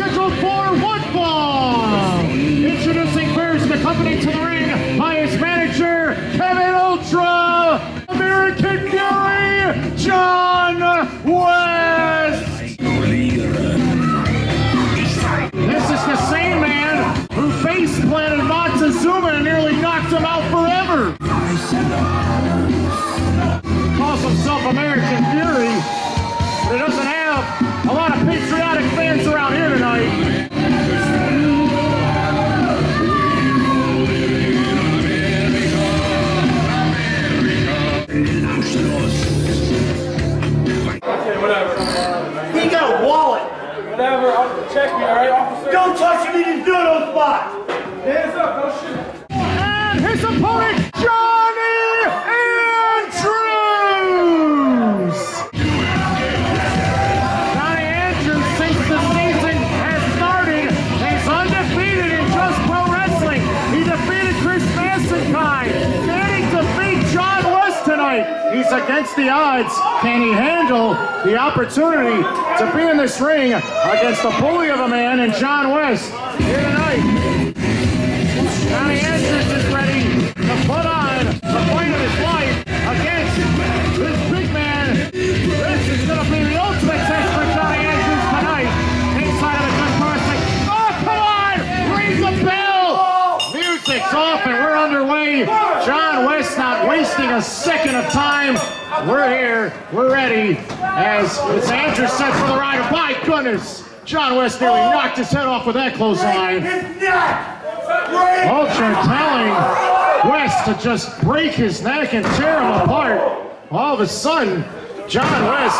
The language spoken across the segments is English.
scheduled for one fall. Introducing first, accompanied to the ring by his manager, Kevin Ultra, American Fury, Jon West. This is the same man who face planted Montezuma and nearly knocked him out forever. He got a wallet. Whatever, I'll check me, alright, officer? Don't touch him. He didn't do no spot. Hands up, no shit. And his opponent, Johnny Against the odds. Can he handle the opportunity to be in this ring against the bully of a man in Jon West here tonight? Johnny Andrews West not wasting a second of time. We're here. We're ready. As it's Andrews set for the ride. My goodness! Jon West nearly knocked his head off with that clothesline. His neck. Break. Ultra telling West to just break his neck and tear him apart. All of a sudden, Jon West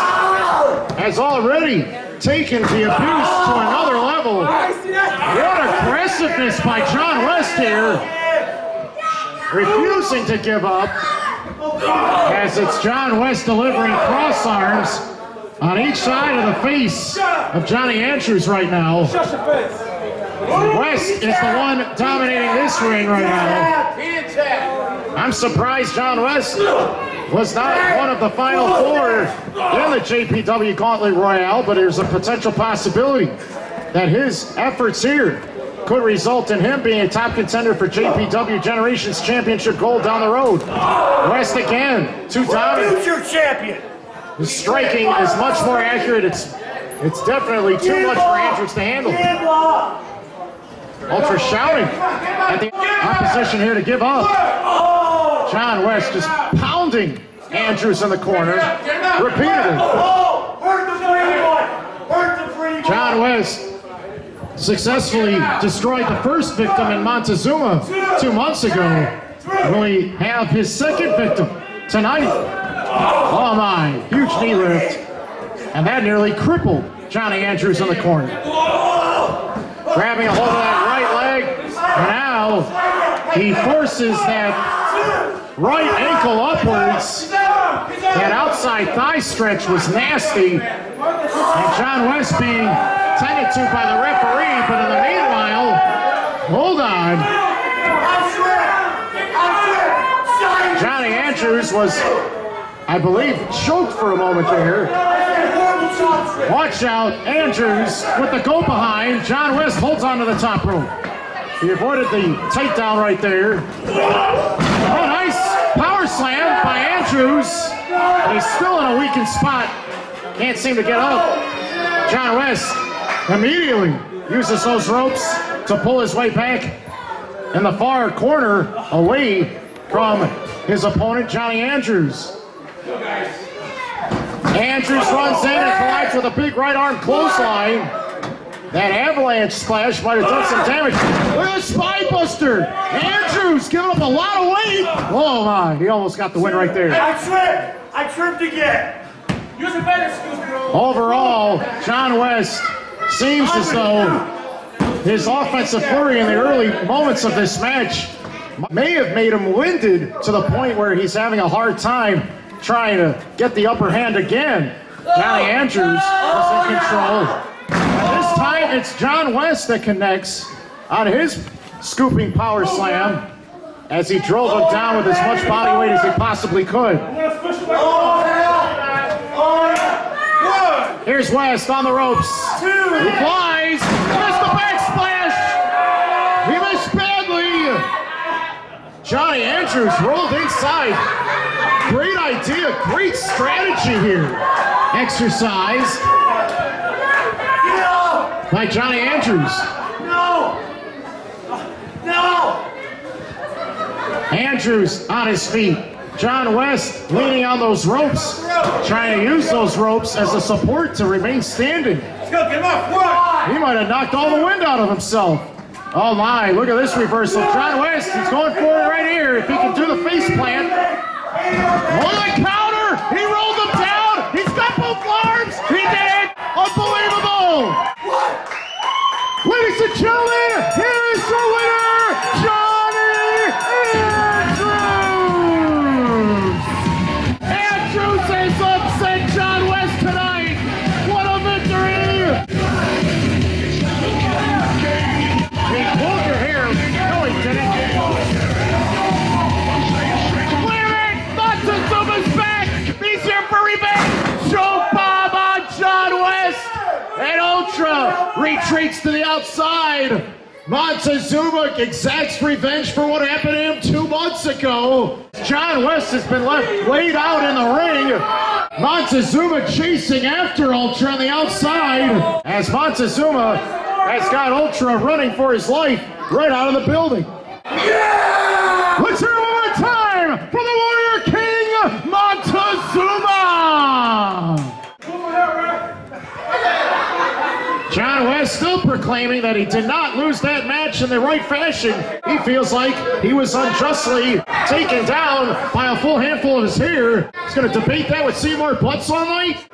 has already taken the abuse to another level. What aggressiveness by Jon West here. Refusing to give up as it's Jon West delivering cross arms on each side of the face of Johnny Andrews right now. West is the one dominating this ring right now. I'm surprised Jon West was not one of the final four in the JPW Gauntlet Royale, but there's a potential possibility that his efforts here could result in him being a top contender for JPW Generations Championship gold down the road. West again, too dominant. Future champion. His striking is much more accurate. It's it's definitely too much for Andrews to handle. Ultra shouting at the opposition here to give up. Oh. Jon West just pounding Andrews in the corner repeatedly. Oh, oh, hurt the free one. Hurt the free one. Jon West successfully destroyed the first victim in Montezuma two months ago. Will he have his second victim tonight? Oh my, huge knee lift. And that nearly crippled Johnny Andrews in the corner. Grabbing a hold of that right leg. Now he forces that right ankle upwards. That outside thigh stretch was nasty. And Jon West being tended to by the referee, but in the meanwhile, hold on. Johnny Andrews was, I believe, choked for a moment there. Watch out, Andrews with the go behind. Jon West holds on to the top rope. He avoided the takedown right there. Oh, nice power slam by Andrews. He's still in a weakened spot. Can't seem to get up. Jon West immediately uses those ropes to pull his way back in the far corner away from his opponent, Johnny Andrews. Andrews runs in and collides with a big right arm clothesline. That avalanche splash might have done some damage. Look at the. Andrews giving up a lot of weight. Oh my, he almost got the win right there. I tripped. I tripped again. Use a better excuse, bro. Overall, Jon West seems as though his offensive flurry in the early moments of this match may have made him winded to the point where he's having a hard time trying to get the upper hand again. Johnny Andrews was in control. And this time it's Jon West that connects on his scooping power slam as he drove him down with as much body weight as he possibly could. Oh, hell. Oh, yeah. One. Here's West on the ropes. Two. He flies. Missed the backsplash. He missed badly. Johnny Andrews rolled inside. Great idea, great strategy here. Exercise No! by Johnny Andrews. No! No! Andrews on his feet. Jon West leaning on those ropes, trying to use those ropes as a support to remain standing. Let's go, get him. One. He might have knocked all the wind out of himself. Oh my, look at this reversal. Jon West, he's going for it right here. If he can do the face plant. Oh, the outside. Montezuma exacts revenge for what happened to him two months ago. Jon West has been left laid out in the ring. Montezuma chasing after Ultra on the outside as Montezuma has got Ultra running for his life right out of the building. Let's hear it one more time for the Warrior King, Montezuma! Jon West still proclaiming that he did not lose that match in the right fashion. He feels like he was unjustly taken down by a full handful of his hair. He's going to debate that with Seymour Butts all night.